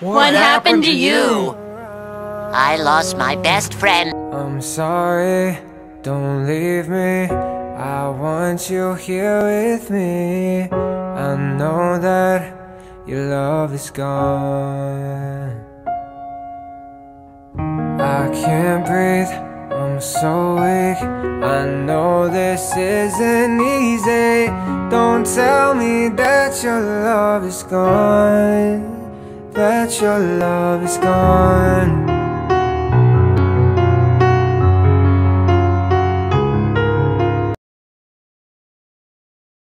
What happened to you? I lost my best friend. I'm sorry, don't leave me. I want you here with me. I know that your love is gone. I can't breathe, I'm so weak. I know this isn't easy. Don't tell me that your love is gone your love is gone